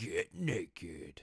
Get naked.